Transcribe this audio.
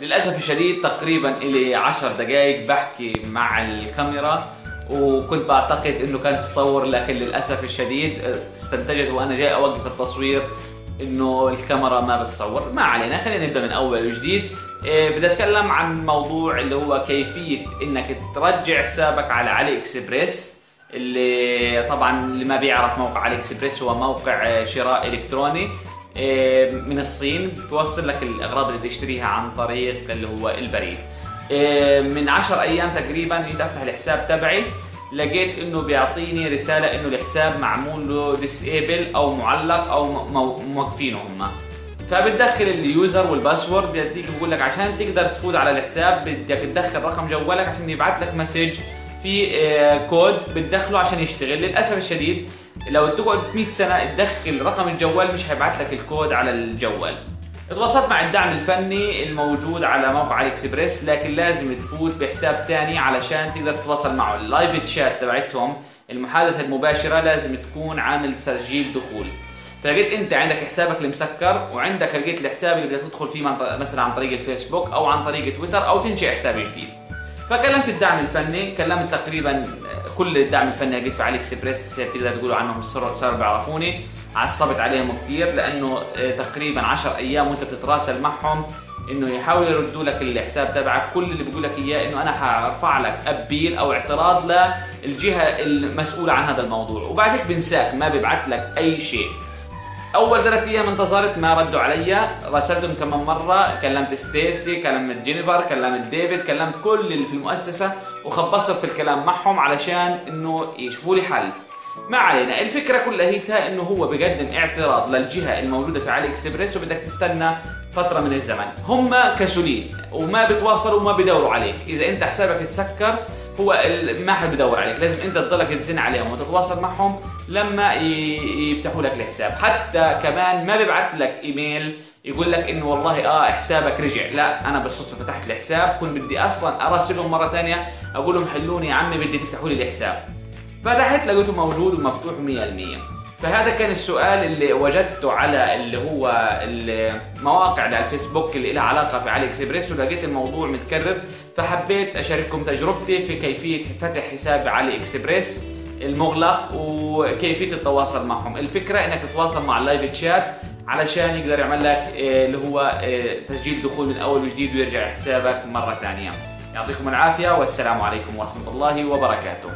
للأسف الشديد تقريبا إلي 10 دقائق بحكي مع الكاميرا وكنت بعتقد إنه كانت تصور لكن للأسف الشديد استنتجت وأنا جاي أوقف التصوير إنه الكاميرا ما بتصور. ما علينا خلينا نبدأ من أول وجديد. إيه بدي أتكلم عن موضوع اللي هو كيفية إنك ترجع حسابك على علي اكسبريس اللي طبعا اللي ما بيعرف موقع علي اكسبريس هو موقع شراء إلكتروني. من الصين بتوصل لك الأغراض اللي تشتريها عن طريق اللي هو البريد. إيه من 10 أيام تقريبا جيت أفتح الحساب تبعي لقيت إنه بيعطيني رسالة إنه الحساب معمول له disable أو معلق أو موقفينه هم. فبتدخل ال user وال password بيديك بيقول لك عشان تقدر تفوت على الحساب بدك تدخل رقم جوالك عشان يبعث لك message في آه، كود بتدخله عشان يشتغل. للأسف الشديد لو تقعد 100 سنة تدخل رقم الجوال مش هيبعث لك الكود على الجوال. تواصلت مع الدعم الفني الموجود على موقع علي اكسبريس لكن لازم تفوت بحساب ثاني علشان تقدر تتواصل معه. ال live chat تبعتهم المحادثة المباشرة لازم تكون عامل تسجيل دخول. فلقيت انت عندك حسابك المسكر وعندك لقيت الحساب اللي بدك تدخل فيه مثلا عن طريق الفيسبوك أو عن طريق تويتر أو تنشئ حساب جديد. فكلمت الدعم الفني كلمت تقريبا كل الدعم الفني لقيت في علي اكسبريس تقدر تقولوا عنهم صاروا بيعرفوني عصبت عليهم كثير لأنه آه، تقريبا 10 أيام وأنت بتتراسل معهم إنه يحاولوا يردوا لك الحساب تبعك كل اللي بيقول لك إياه إنه أنا حرفع لك appeal أو اعتراض للجهة المسؤولة عن هذا الموضوع. وبعدك بنساك ما بيبعث لك أي شيء. أول ثلاث أيام انتظرت ما ردوا علي. راسلتهم كمان مرة كلمت ستيسي كلمت جينيفر كلمت ديفيد كلمت كل اللي في المؤسسة وخبصت في الكلام معهم علشان إنه يشوفوا لي حل. ما علينا الفكرة كلها إنه هو بقدم اعتراض للجهة الموجودة في علي إكسبريس وبدك تستنى فترة من الزمن. هم كسولين وما بتواصلوا وما بدوروا عليك. إذا أنت حسابك تسكر هو ما حد بدور عليك. لازم أنت تضلك تزن عليهم وتتواصل معهم لما يفتحوا لك الحساب. حتى كمان ما بيبعث لك إيميل يقول لك إنه والله آه حسابك رجع. لا أنا بالصدفة فتحت الحساب كنت بدي أصلا أراسلهم مرة ثانية أقول لهم حلوني يا عمي بدي تفتحوا لي الحساب. فتحت لقيته موجود ومفتوح 100% فهذا كان السؤال اللي وجدته على اللي هو المواقع على الفيسبوك اللي لها علاقة في علي اكسبريس ولقيت الموضوع متكرر فحبيت أشارككم تجربتي في كيفية فتح حساب علي إكسبريس المغلق وكيفية التواصل معهم. الفكرة إنك تتواصل مع ال live chat علشان يقدر يعمل لك آه، اللي هو آه، تسجيل دخول من أول وجديد ويرجع حسابك مرة ثانية. يعطيكم العافية والسلام عليكم ورحمة الله وبركاته.